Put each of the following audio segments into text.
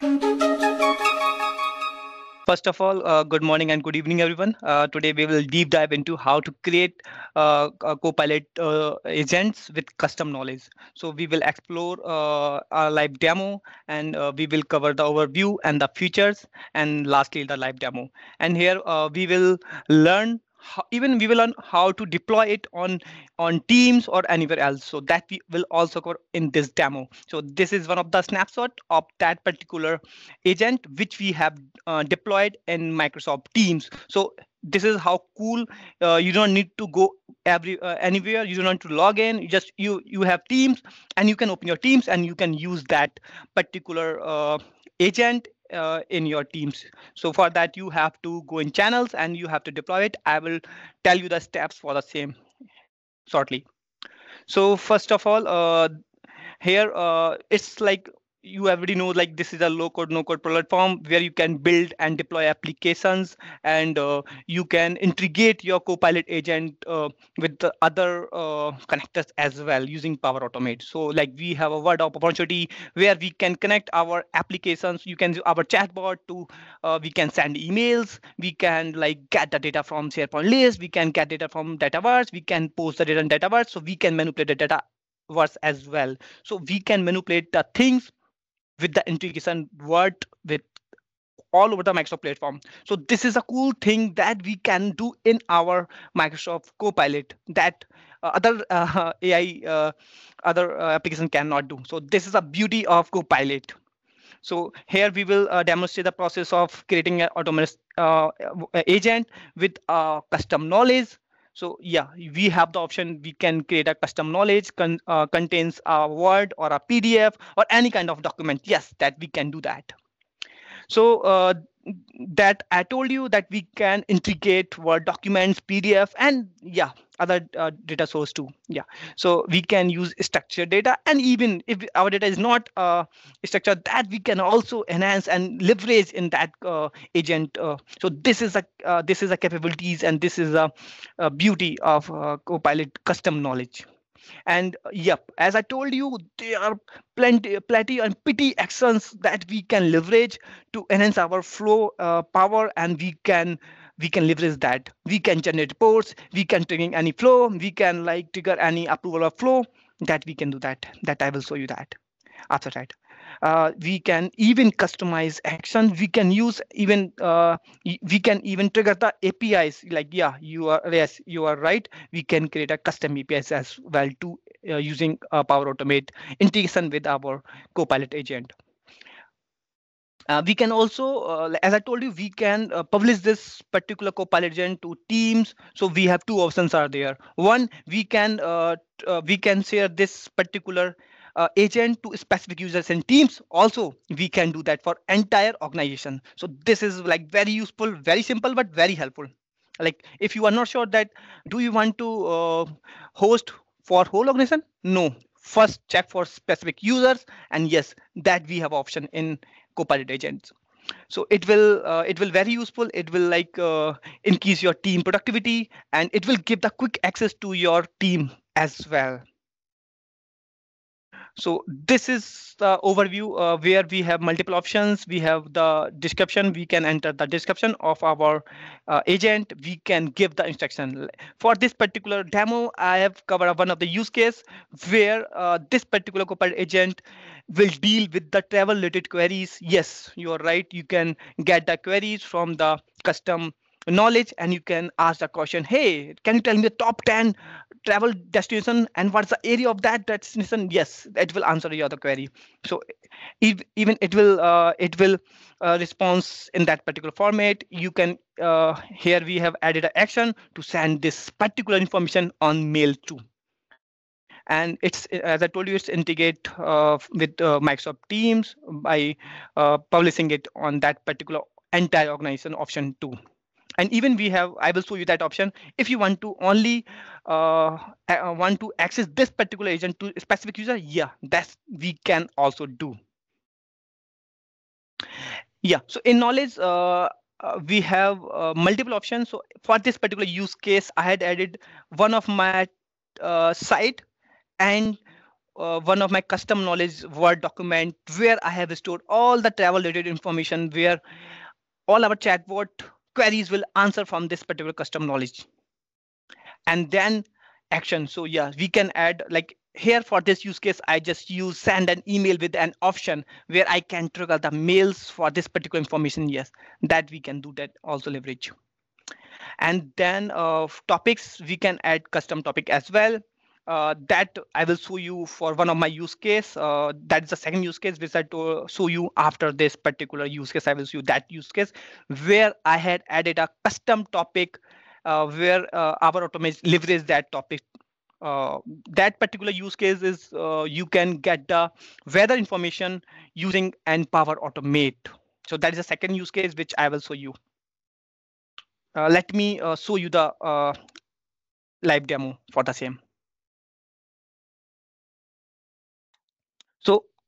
First of all, uh, good morning and good evening, everyone. Uh, today we will deep dive into how to create uh, Copilot uh, agents with custom knowledge. So we will explore uh, our live demo and uh, we will cover the overview and the features and lastly the live demo. And here we will learn how, even we will learn how to deploy it on on teams or anywhere else. So that we will also cover in this demo. So this is one of the snapshot of that particular agent which we have uh, deployed in microsoft teams. So this is how cool uh, you don't need to go every uh, anywhere. You don't need to log in. You just you you have teams and you can open your teams and you can use that particular uh, agent uh, in your teams. So for that, you have to go in channels and you have to deploy it. I will tell you the steps for the same shortly. So first of all, uh, here uh, it's like you already know like this is a low code no code platform where you can build and deploy applications and uh, you can integrate your copilot agent uh, with the other uh, connectors as well using power automate. So like we have a word of opportunity where we can connect our applications. You can do our chatbot to uh, we can send emails. We can like get the data from sharepoint list. We can get data from dataverse. We can post the data in dataverse. So we can manipulate the data as well. So we can manipulate the things with the integration word with all over the Microsoft platform. So this is a cool thing that we can do in our Microsoft Copilot that uh, other uh, AI uh, other uh, application cannot do. So this is a beauty of Copilot. So here we will uh, demonstrate the process of creating an autonomous uh, agent with custom knowledge so yeah, we have the option. We can create a custom knowledge con uh, contains a Word or a PDF or any kind of document. Yes, that we can do that. So uh, that I told you that we can integrate Word documents, PDF, and yeah, other uh, data source too. Yeah, so we can use structured data, and even if our data is not uh, structured, that we can also enhance and leverage in that uh, agent. Uh, so this is a uh, this is a capabilities, and this is a, a beauty of uh, Copilot custom knowledge. And yep, as I told you, there are plenty, plenty and pity actions that we can leverage to enhance our flow uh, power, and we can we can leverage that. We can generate reports. We can trigger any flow. We can like trigger any approval of flow. That we can do that. That I will show you that after that uh, we can even customize action we can use even uh, we can even trigger the apis like yeah you are yes you are right we can create a custom apis as well to uh, using uh, power automate integration with our copilot agent uh, we can also, uh, as I told you, we can uh, publish this particular Copilot agent to Teams. So we have two options are there. One, we can uh, uh, we can share this particular uh, agent to specific users and teams. Also we can do that for entire organization. So this is like very useful very simple but very helpful. Like if you are not sure that do you want to host for whole organization? No. First check for specific users. And yes that we have option in copilot agents. So it will uh, it will very useful. It will like uh, increase your team productivity and it will give the quick access to your team as well so this is the overview uh, where we have multiple options. We have the description. We can enter the description of our uh, agent. We can give the instruction. For this particular demo, I have covered one of the use case where uh, this particular Copilot agent will deal with the travel related queries. Yes, you are right. You can get the queries from the custom knowledge and you can ask the question hey can you tell me the top 10 travel destination and what's the area of that destination? Yes it will answer your other query. So even it will uh, it will uh, response in that particular format. You can uh, here we have added an action to send this particular information on mail too and it's as i told you it's integrate uh, with uh, microsoft teams by uh, publishing it on that particular entire organization option too and even we have i will show you that option. If you want to only uh, uh, want to access this particular agent to specific user yeah that's we can also do. Yeah so in knowledge uh, uh, we have uh, multiple options. So for this particular use case i had added one of my uh, site and uh, one of my custom knowledge Word document where I have stored all the travel related information where all our chatbot queries will answer from this particular custom knowledge. And then action. So yeah, we can add like here for this use case, I just use send an email with an option where I can trigger the mails for this particular information. Yes, that we can do that also leverage. And then uh, topics, we can add custom topic as well. Uh, that I will show you for one of my use case. Uh, that is the second use case which I to show you after this particular use case. I will show you that use case where I had added a custom topic uh, where uh, our automation leverage that topic uh, that particular use case is uh, you can get the weather information using and Power Automate. So that is the second use case which I will show you. Uh, let me uh, show you the uh, live demo for the same.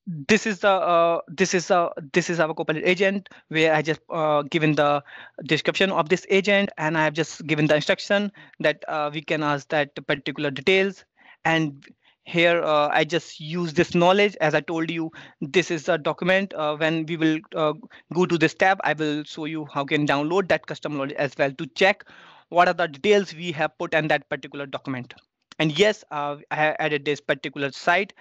This is the uh, this is uh, this is our copilot agent where I just uh, given the description of this agent and I have just given the instruction that uh, we can ask that particular details. And here uh, I just use this knowledge. As I told you this is a document. Uh, when we will uh, go to this tab I will show you how can download that custom knowledge as well to check what are the details we have put in that particular document. And yes uh, I have added this particular site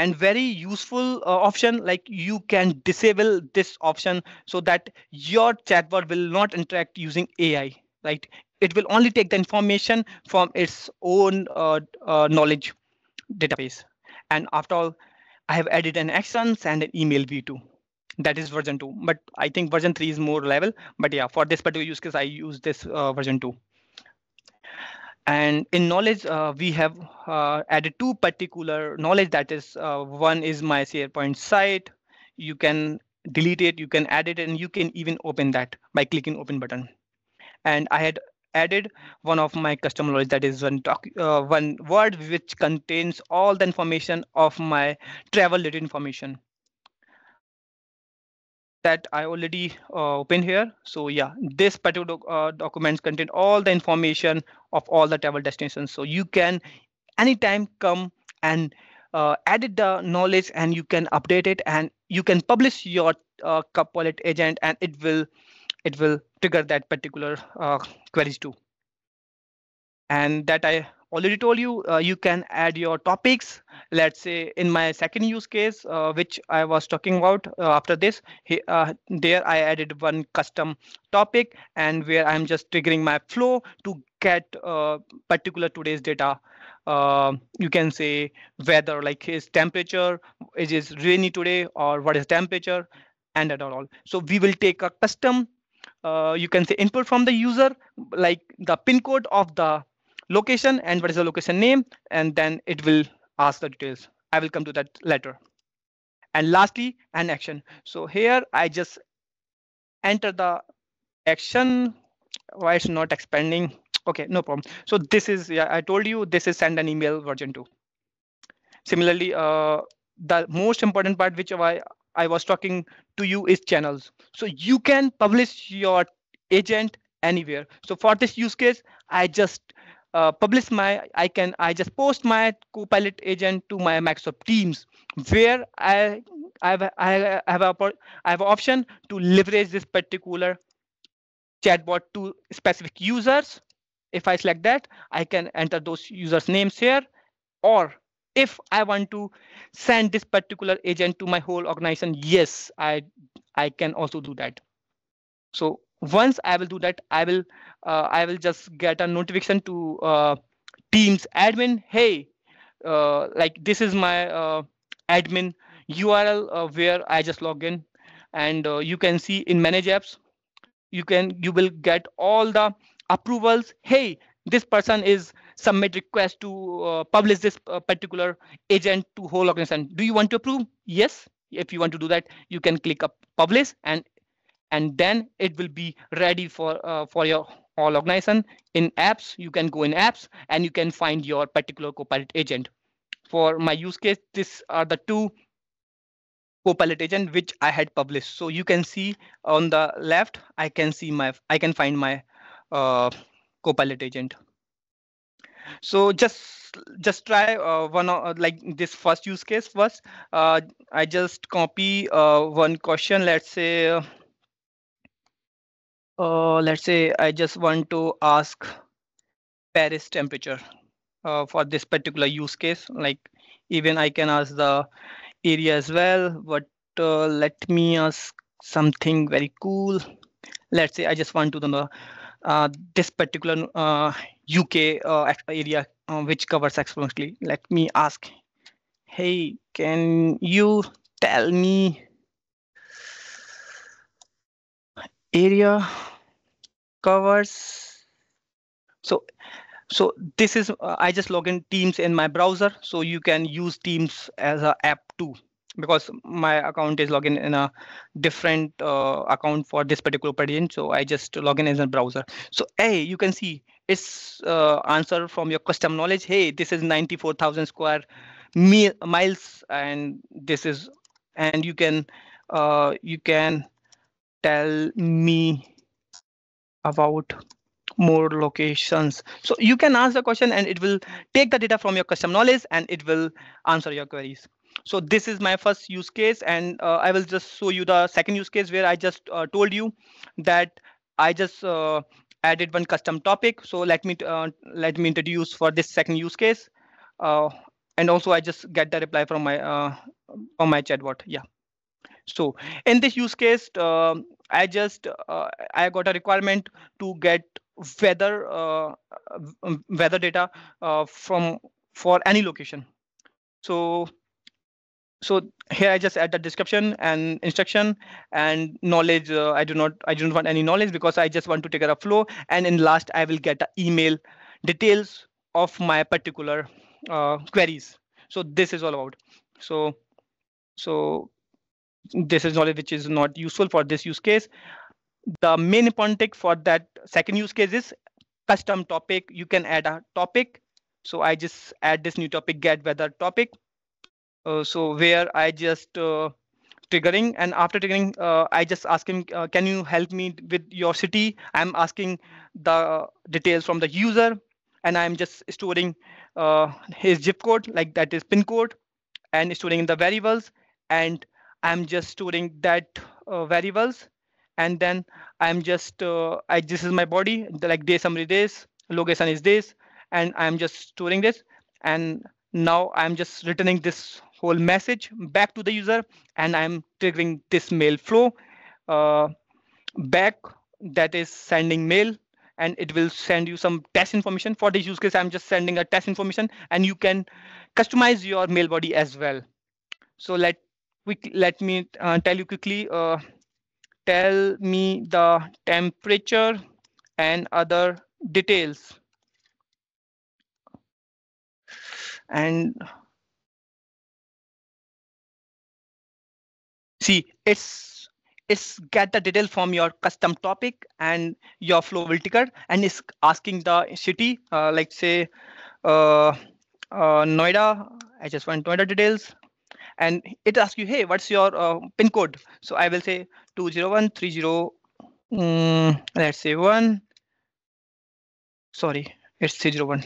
and very useful uh, option like you can disable this option so that your chatbot will not interact using ai right? It will only take the information from its own uh, uh, knowledge database. And after all i have added an actions and an email v2 that is version 2 but i think version 3 is more level but yeah for this particular use case i use this uh, version 2 and in knowledge uh, we have uh, added two particular knowledge that is uh, one is my SharePoint site. You can delete it you can add it and you can even open that by clicking open button. And I had added one of my custom knowledge that is one doc, uh, one word which contains all the information of my travel related information that I already uh, opened here. So yeah, this particular uh, documents contain all the information of all the travel destinations. So you can anytime come and uh, edit the knowledge and you can update it and you can publish your uh, Copilot agent and it will it will trigger that particular uh, queries too. And that I already told you, uh, you can add your topics. Let's say in my second use case, uh, which I was talking about uh, after this, he, uh, there I added one custom topic and where I'm just triggering my flow to get uh, particular today's data. Uh, you can say weather, like his temperature, is it rainy today or what is temperature and at all. So we will take a custom you can say input from the user like the pin code of the location and what is the location name and then it will ask the details. I will come to that later and lastly an action. So here i just enter the action. Why it's not expanding? Okay no problem. So this is yeah i told you this is send an email version 2 similarly uh, the most important part which i I was talking to you is channels. So you can publish your agent anywhere. So for this use case, I just uh, publish my, I can, I just post my Copilot agent to my Microsoft Teams, where I, I have, I have a, I have an option to leverage this particular chatbot to specific users. If I select that, I can enter those users' names here, or if I want to send this particular agent to my whole organization, yes, I I can also do that. So once I will do that, I will I will just get a notification to uh, Teams admin. Hey, uh, like this is my uh, admin URL uh, where I just log in, and uh, you can see in manage apps, you can you will get all the approvals. Hey, this person is submit request to uh, publish this uh, particular agent to whole organization. Do you want to approve? Yes. If you want to do that, you can click up publish and and then it will be ready for uh, for your organization. In apps, you can go in apps and you can find your particular Copilot agent. For my use case, these are the two Copilot agent which I had published. So you can see on the left, I can see my I can find my uh, Copilot agent. so just just try uh, one uh, like this first use case first uh, i just copy uh, one question let's say uh, let's say i just want to ask paris temperature uh, for this particular use case like even i can ask the area as well but let me ask something very cool let's say i just want to know uh, this particular uh, UK uh, area which covers exponentially. Let me ask, hey, can you tell me area covers? So, so this is I just log in Teams in my browser, so you can use Teams as an app too because my account is logged in in a different uh, account for this particular operating. So I just log in as a browser. So hey, you can see it's uh, answer from your custom knowledge. Hey, this is 94,000 square miles, and this is, and you can, uh, you can tell me about more locations. So you can ask the question and it will take the data from your custom knowledge and it will answer your queries. So this is my first use case and uh, i will just show you the second use case where i just uh, told you that i just uh, added one custom topic. So let me uh, let me introduce for this second use case. Uh, and also i just get the reply from my uh, from my chatbot. Yeah so in this use case i just i got a requirement to get weather weather data from for any location so so here I just add the description and instruction and knowledge. Uh, I do not I don't want any knowledge because I just want to take a flow. And in last, I will get email details of my particular uh, queries. So this is all about. So so this is knowledge which is not useful for this use case. The main important for that second use case is custom topic. You can add a topic. So I just add this new topic get weather topic uh, so where I just uh, triggering and after triggering uh, i just ask him uh, can you help me with your city i'm asking the details from the user and i'm just storing uh, his zip code like that is pin code and storing in the variables and i'm just storing that uh, variables and then i'm just i this is my body like day summary this location is this and i'm just storing this and now i'm just returning this whole message back to the user and I'm triggering this mail flow uh, back that is sending mail and it will send you some test information for this use case. I'm just sending a test information and you can customize your mail body as well. So let quick let me uh, tell you quickly. Uh, tell me the temperature and other details. And see it's it's get the detail from your custom topic and your flow will trigger and it's asking the city uh, like say uh, uh, Noida I just want Noida details and it asks you hey what's your uh, pin code so I will say 20130 um, let's say one sorry it's 301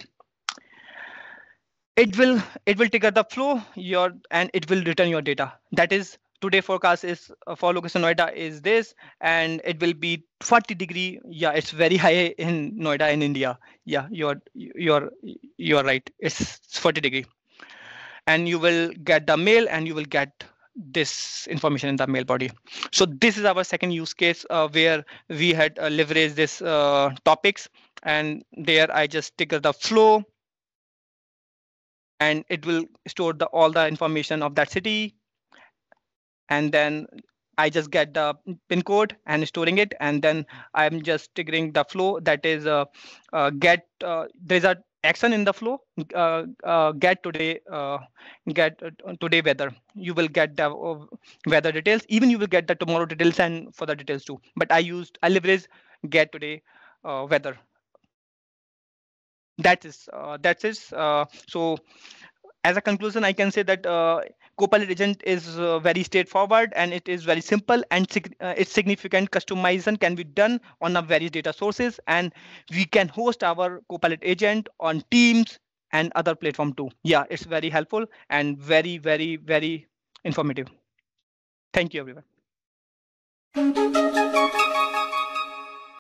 it will it will trigger the flow your and it will return your data that is today forecast is uh, for location Noida is this, and it will be 40 degree. Yeah, it's very high in Noida in India. Yeah, you're you're you're right. It's 40 degree, and you will get the mail, and you will get this information in the mail body. So this is our second use case uh, where we had uh, leveraged this uh, topics, and there I just trigger the flow, and it will store the all the information of that city and then I just get the pin code and storing it, and then I'm just triggering the flow. That is, uh, uh, get uh, there's a action in the flow. Uh, uh, get today, uh, get today weather. You will get the weather details. Even you will get the tomorrow details and for the details too. But I used I leverage get today weather. That is that is so as a conclusion, I can say that uh, Copilot agent is uh, very straightforward and it is very simple and sig- uh, its significant customization can be done on a various data sources and we can host our Copilot agent on Teams and other platform too. Yeah, it's very helpful and very, very, very informative. Thank you, everyone.